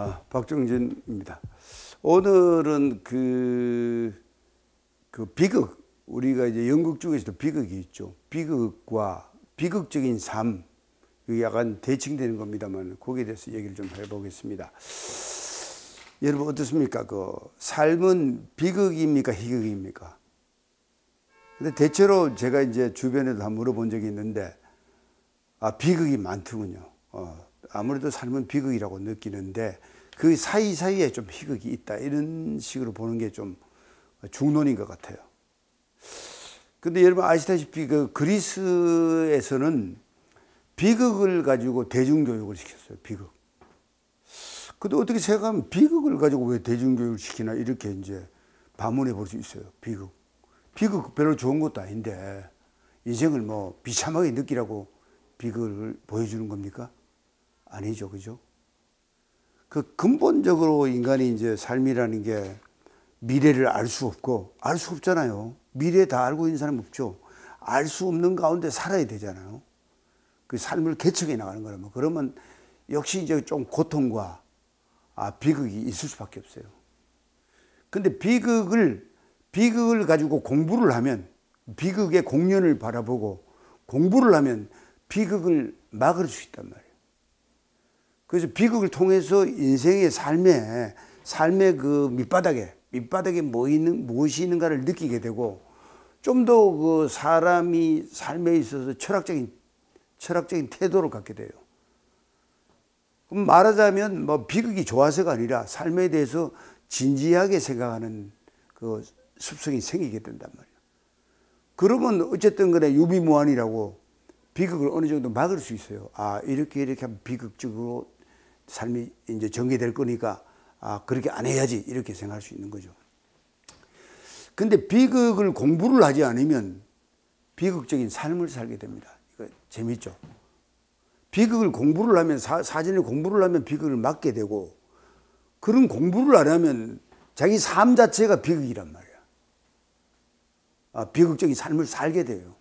아, 박정진입니다. 오늘은 그, 그 비극, 우리가 이제 연극 중에서도 비극이 있죠. 비극과 비극적인 삶, 이게 약간 대칭되는 겁니다만, 거기에 대해서 얘기를 좀 해보겠습니다. 여러분 어떻습니까? 그 삶은 비극입니까? 희극입니까? 근데 대체로 제가 이제 주변에도 한 물어본 적이 있는데, 아, 비극이 많더군요. 어, 아무래도 삶은 비극이라고 느끼는데 그 사이사이에 좀 희극이 있다. 이런 식으로 보는 게 좀 중론인 것 같아요. 근데 여러분 아시다시피 그 그리스에서는 비극을 가지고 대중교육을 시켰어요. 비극. 근데 어떻게 생각하면 비극을 가지고 왜 대중교육을 시키나 이렇게 이제 반문해 볼 수 있어요. 비극. 비극 별로 좋은 것도 아닌데 인생을 뭐 비참하게 느끼라고 비극을 보여주는 겁니까? 아니죠. 그죠? 그 근본적으로 인간이 이제 삶이라는 게 미래를 알 수 없고 알 수 없잖아요. 미래 다 알고 있는 사람 없죠. 알 수 없는 가운데 살아야 되잖아요. 그 삶을 개척해 나가는 거라면 그러면 역시 이제 좀 고통과 아, 비극이 있을 수밖에 없어요. 근데 비극을 비극을 가지고 공부를 하면 비극의 공연을 바라보고 공부를 하면 비극을 막을 수 있단 말이에요. 그래서 비극을 통해서 인생의 삶에 삶의 그 밑바닥에 밑바닥에 뭐 있는 무엇이 있는가를 느끼게 되고 좀 더 그 사람이 삶에 있어서 철학적인 철학적인 태도를 갖게 돼요. 그럼 말하자면 뭐 비극이 좋아서가 아니라 삶에 대해서 진지하게 생각하는 그 습성이 생기게 된단 말이에요. 그러면 어쨌든 간에 유비무환이라고 비극을 어느 정도 막을 수 있어요. 아, 이렇게 이렇게 하면 비극적으로 삶이 이제 전개될 거니까 아, 그렇게 안 해야지 이렇게 생각할 수 있는 거죠. 근데 비극을 공부를 하지 않으면 비극적인 삶을 살게 됩니다. 이거 재밌죠? 비극을 공부를 하면 사, 사전에 공부를 하면 비극을 막게 되고 그런 공부를 안 하면 자기 삶 자체가 비극이란 말이야. 아, 비극적인 삶을 살게 돼요.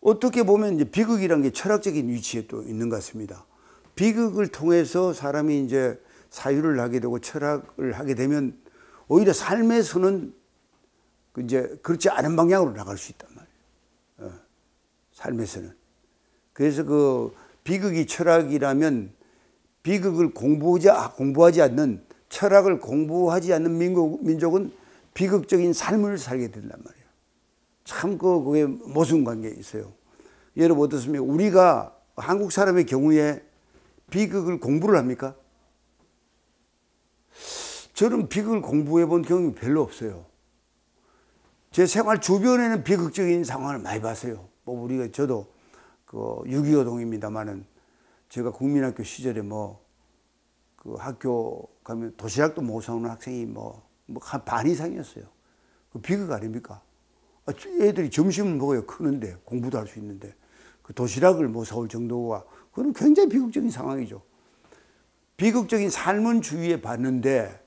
어떻게 보면 이제 비극이란 게 철학적인 위치에 또 있는 것 같습니다. 비극을 통해서 사람이 이제 사유를 하게 되고 철학을 하게 되면 오히려 삶에서는 그 이제 그렇지 않은 방향으로 나갈 수 있단 말이에요. 어, 삶에서는. 그래서 그 비극이 철학이라면 비극을 공부하지, 공부하지 않는 철학을 공부하지 않는 민족, 민족은 비극적인 삶을 살게 된단 말이에요. 참 그, 그게 모순 관계에 있어요. 여러분 어떻습니까? 우리가 한국 사람의 경우에 비극을 공부를 합니까? 저는 비극을 공부해 본 경험이 별로 없어요. 제 생활 주변에는 비극적인 상황을 많이 봤어요. 뭐 우리가 저도 그 6.25 동입니다만은 제가 국민학교 시절에 뭐 그 학교 가면 도시락도 못 사오는 학생이 뭐, 뭐한 반 이상이었어요. 그 비극 아닙니까? 아, 애들이 점심을 먹어야 크는데 공부도 할 수 있는데 그 도시락을 못 사올 정도가 그건 굉장히 비극적인 상황이죠. 비극적인 삶은 주위에 봤는데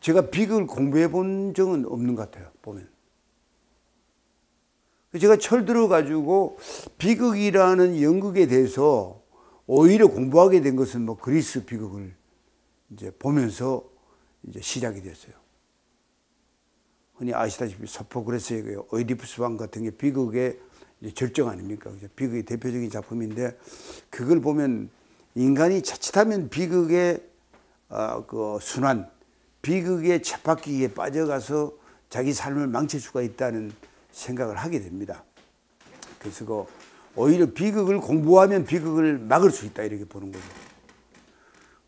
제가 비극을 공부해 본 적은 없는 것 같아요. 보면. 제가 철들어 가지고 비극이라는 연극에 대해서 오히려 공부하게 된 것은 뭐 그리스 비극을 이제 보면서 이제 시작이 됐어요. 흔히 아시다시피 소포그레스의 그 오이디푸스 왕 같은 게 비극의 절정 아닙니까? 비극의 대표적인 작품인데 그걸 보면 인간이 자칫하면 비극의 어, 그 순환, 비극의 쳇바퀴에 빠져가서 자기 삶을 망칠 수가 있다는 생각을 하게 됩니다. 그래서 그 오히려 비극을 공부하면 비극을 막을 수 있다 이렇게 보는 거죠.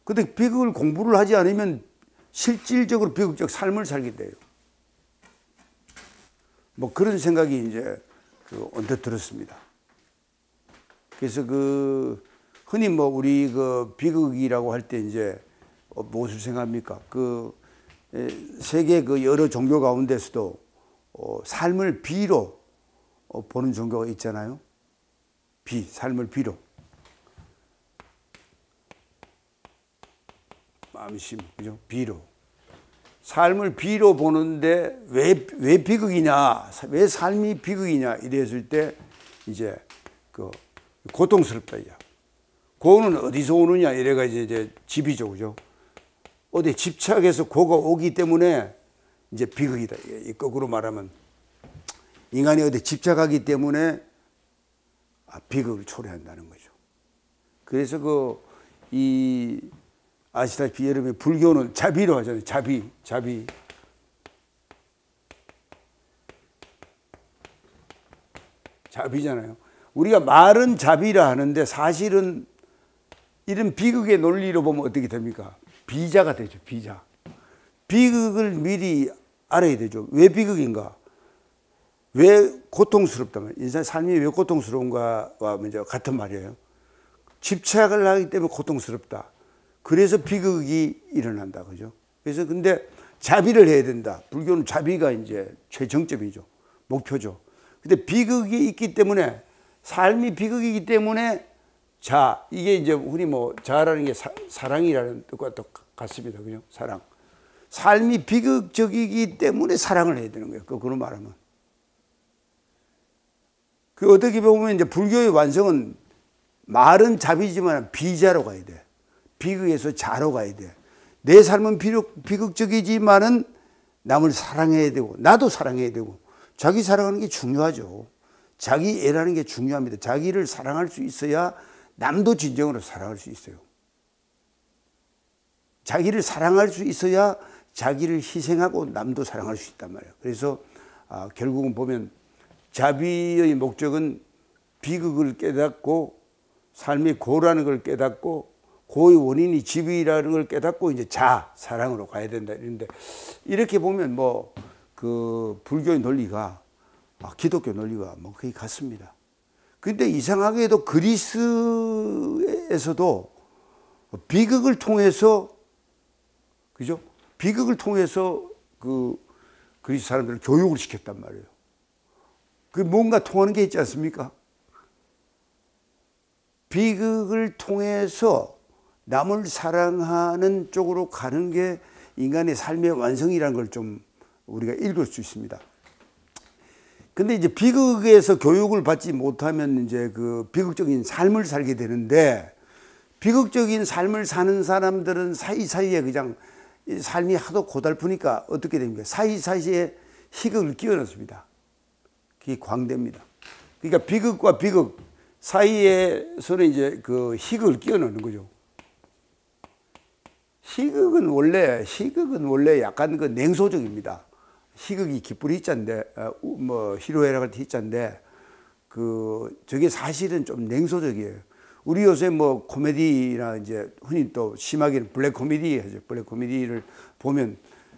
근데 비극을 공부를 하지 않으면 실질적으로 비극적 삶을 살게 돼요. 뭐 그런 생각이 이제 그 언뜻 들었습니다. 그래서 그 흔히 뭐 우리 그 비극이라고 할 때 이제 무엇을 생각합니까? 그 세계 그 여러 종교 가운데서도 어 삶을 비로 어 보는 종교가 있잖아요. 비, 삶을 비로. 마음심, 그죠? 비로. 삶을 비로 보는데 왜, 왜 비극이냐, 왜 삶이 비극이냐 이랬을 때 이제 그 고통스럽다. 이제. 고는 어디서 오느냐 이래가 이제, 이제 집이죠, 그죠? 어디 집착해서 고가 오기 때문에 이제 비극이다. 이 거꾸로 말하면 인간이 어디 집착하기 때문에 아, 비극을 초래한다는 거죠. 그래서 그 이 아시다시피 여러분 불교는 자비로 하잖아요. 자비, 자비. 자비잖아요. 우리가 말은 자비라 하는데 사실은 이런 비극의 논리로 보면 어떻게 됩니까? 비자가 되죠, 비자. 비극을 미리 알아야 되죠. 왜 비극인가? 왜 고통스럽다 말 인생 삶이 왜 고통스러운가와 먼저 같은 말이에요. 집착을 하기 때문에 고통스럽다. 그래서 비극이 일어난다. 그죠? 그래서 근데 자비를 해야 된다. 불교는 자비가 이제 최정점이죠. 목표죠. 근데 비극이 있기 때문에 삶이 비극이기 때문에 자, 이게 이제 우리 뭐 자라는 게 사, 사랑이라는 뜻과 똑같습니다. 그죠? 사랑. 삶이 비극적이기 때문에 사랑을 해야 되는 거예요. 거꾸로 말하면. 그 어떻게 보면 이제 불교의 완성은 말은 자비지만 비자로 가야 돼. 비극에서 자로 가야 돼. 내 삶은 비록 비극적이지만은 남을 사랑해야 되고 나도 사랑해야 되고 자기 사랑하는 게 중요하죠. 자기 애라는 게 중요합니다. 자기를 사랑할 수 있어야 남도 진정으로 사랑할 수 있어요. 자기를 사랑할 수 있어야 자기를 희생하고 남도 사랑할 수 있단 말이에요. 그래서 아, 결국은 보면 자비의 목적은 비극을 깨닫고 삶이 고라는 걸 깨닫고 고의 원인이 집이라는 걸 깨닫고 이제 자 사랑으로 가야 된다 이런데 이렇게 보면 뭐 그 불교의 논리가 아, 기독교 논리가 뭐 거의 같습니다. 근데 이상하게도 그리스에서도 비극을 통해서 그죠? 비극을 통해서 그 그리스 사람들을 교육을 시켰단 말이에요. 그 뭔가 통하는 게 있지 않습니까? 비극을 통해서 남을 사랑하는 쪽으로 가는 게 인간의 삶의 완성이라는 걸 좀 우리가 읽을 수 있습니다. 근데 이제 비극에서 교육을 받지 못하면 이제 그 비극적인 삶을 살게 되는데 비극적인 삶을 사는 사람들은 사이사이에 그냥 삶이 하도 고달프니까 어떻게 됩니까? 사이사이에 희극을 끼워 넣습니다. 그게 광대입니다. 그러니까 비극과 비극 사이에서는 이제 그 희극을 끼워 넣는 거죠. 희극은 원래 희극은 원래 약간 그 냉소적입니다. 희극이 기쁠 희자인데 어, 뭐 희로애락할 때 희자인데 그 저게 사실은 좀 냉소적이에요. 우리 요새 뭐 코미디나 이제 흔히 또 심하게는 블랙 코미디 하죠. 블랙 코미디를 보면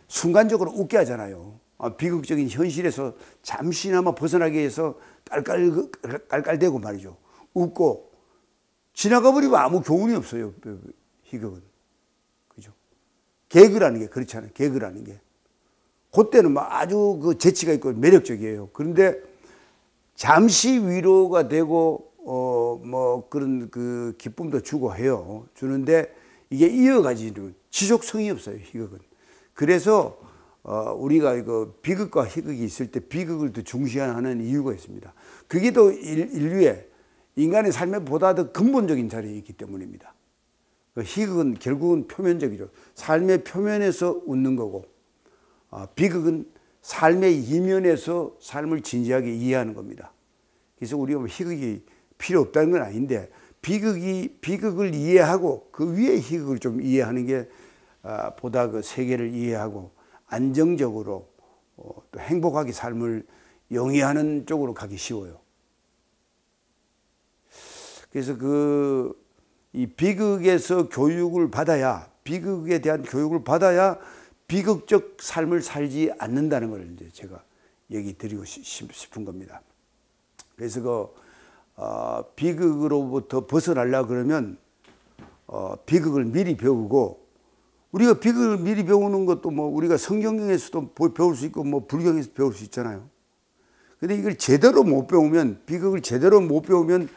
순간적으로 웃게 하잖아요. 아, 비극적인 현실에서 잠시나마 벗어나기 위해서 깔깔 깔깔대고 말이죠. 웃고 지나가 버리면 아무 교훈이 없어요. 희극은. 개그라는 게 그렇잖아요. 개그라는 게. 그때는 막 아주 그 재치가 있고 매력적이에요. 그런데 잠시 위로가 되고 어 뭐 그런 그 기쁨도 주고 해요. 주는데 이게 이어가지는 지속성이 없어요. 희극은. 그래서 어 우리가 이거 비극과 희극이 있을 때 비극을 더 중시하는 이유가 있습니다. 그게 또 인류의 인간의 삶에 보다 더 근본적인 자리에 있기 때문입니다. 그 희극은 결국은 표면적이죠. 삶의 표면에서 웃는 거고, 아, 비극은 삶의 이면에서 삶을 진지하게 이해하는 겁니다. 그래서 우리가 뭐 희극이 필요 없다는 건 아닌데, 비극이, 비극을 이해하고 그 위에 희극을 좀 이해하는 게 아, 보다 그 세계를 이해하고 안정적으로 어, 또 행복하게 삶을 영위하는 쪽으로 가기 쉬워요. 그래서 그 이 비극에서 교육을 받아야 비극에 대한 교육을 받아야 비극적 삶을 살지 않는다는 걸 이제 제가 얘기 드리고 싶은 겁니다. 그래서 그 어, 비극으로부터 벗어나려 그러면 어, 비극을 미리 배우고 우리가 비극을 미리 배우는 것도 뭐 우리가 성경에서도 배울 수 있고 뭐 불경에서 배울 수 있잖아요. 근데 이걸 제대로 못 배우면 비극을 제대로 못 배우면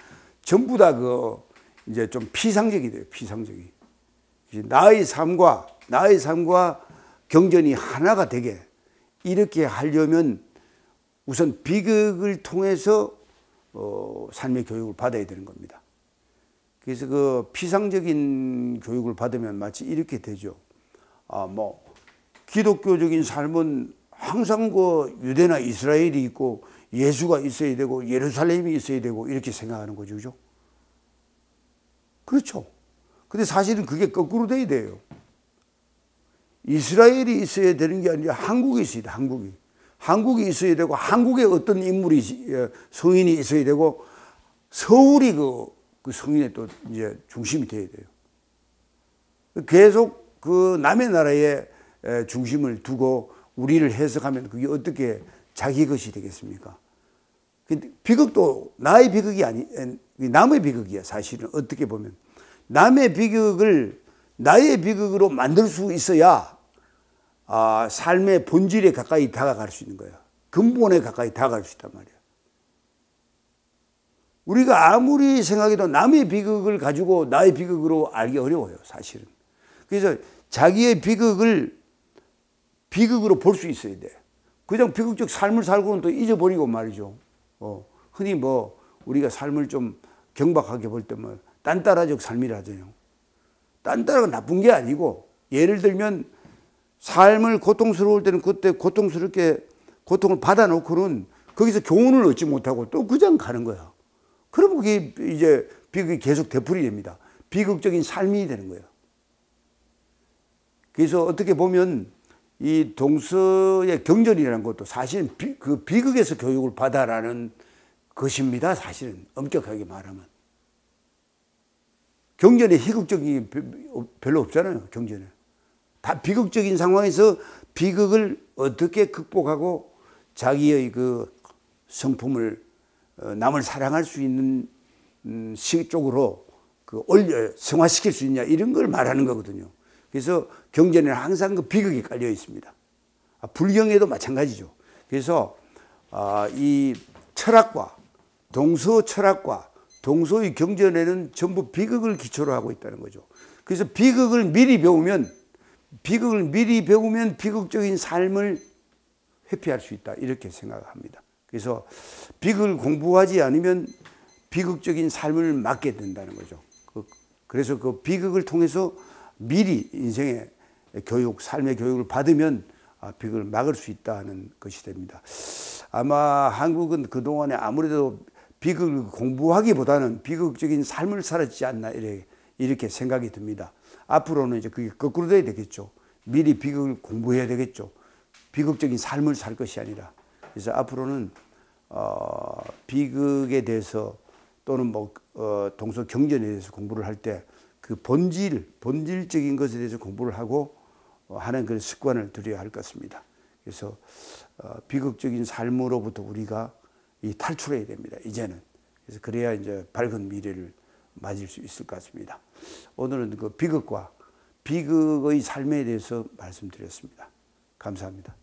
전부 다그 이제 좀 피상적이 돼요. 피상적이. 나의 삶과 나의 삶과 경전이 하나가 되게 이렇게 하려면 우선 비극을 통해서 어, 삶의 교육을 받아야 되는 겁니다. 그래서 그 피상적인 교육을 받으면 마치 이렇게 되죠. 아, 뭐, 기독교적인 삶은 항상 그 유대나 이스라엘이 있고 예수가 있어야 되고 예루살렘이 있어야 되고 이렇게 생각하는 거죠. 그죠? 그렇죠. 근데 사실은 그게 거꾸로 돼야 돼요. 이스라엘이 있어야 되는 게 아니라 한국이 있어야 돼, 한국이. 한국이 있어야 되고, 한국에 어떤 인물이, 어, 성인이 있어야 되고, 서울이 그, 그 성인의 또 이제 중심이 돼야 돼요. 계속 그 남의 나라에 중심을 두고 우리를 해석하면 그게 어떻게 자기 것이 되겠습니까? 비극도 나의 비극이 아니, 남의 비극이야, 사실은. 어떻게 보면. 남의 비극을 나의 비극으로 만들 수 있어야 아, 삶의 본질에 가까이 다가갈 수 있는 거야. 근본에 가까이 다가갈 수 있단 말이야. 우리가 아무리 생각해도 남의 비극을 가지고 나의 비극으로 알기 어려워요, 사실은. 그래서 자기의 비극을 비극으로 볼 수 있어야 돼. 그냥 비극적 삶을 살고는 또 잊어버리고 말이죠. 어, 흔히 뭐 우리가 삶을 좀 경박하게 볼 때 뭐 딴따라적 삶이라잖아요. 딴따라가 나쁜 게 아니고 예를 들면 삶을 고통스러울 때는 그때 고통스럽게 고통을 받아놓고는 거기서 교훈을 얻지 못하고 또 그냥 가는 거야. 그러면 그게 이제 비극이 계속 되풀이 됩니다. 비극적인 삶이 되는 거예요. 그래서 어떻게 보면 이 동서의 경전이라는 것도 사실은 비, 그 비극에서 교육을 받아라는 것입니다. 사실은 엄격하게 말하면. 경전에 희극적인 별로 없잖아요. 경전에. 다 비극적인 상황에서 비극을 어떻게 극복하고 자기의 그 성품을 어, 남을 사랑할 수 있는 음, 시 쪽으로 그 올려 성화시킬 수 있냐 이런 걸 말하는 거거든요. 그래서 경전에는 항상 그 비극이 깔려 있습니다. 아, 불경에도 마찬가지죠. 그래서 아, 이 철학과 동서 철학과 동서의 경전에는 전부 비극을 기초로 하고 있다는 거죠. 그래서 비극을 미리 배우면 비극을 미리 배우면 비극적인 삶을 회피할 수 있다 이렇게 생각합니다. 그래서 비극을 공부하지 않으면 비극적인 삶을 맞게 된다는 거죠. 그, 그래서 그 비극을 통해서 미리 인생의 교육, 삶의 교육을 받으면 아, 비극을 막을 수 있다는 것이 됩니다. 아마 한국은 그동안에 아무래도 비극을 공부하기보다는 비극적인 삶을 살았지 않나 이렇게 생각이 듭니다. 앞으로는 이제 그게 거꾸로 돼야 되겠죠. 미리 비극을 공부해야 되겠죠. 비극적인 삶을 살 것이 아니라. 그래서 앞으로는 어, 비극에 대해서 또는 뭐 어, 동서 경전에 대해서 공부를 할 때 그 본질, 본질적인 것에 대해서 공부를 하고 어, 하는 그런 습관을 들여야 할것 같습니다. 그래서 어, 비극적인 삶으로부터 우리가 이 탈출해야 됩니다. 이제는. 그래서 그래야 이제 밝은 미래를 맞을 수 있을 것 같습니다. 오늘은 그 비극과 비극의 삶에 대해서 말씀드렸습니다. 감사합니다.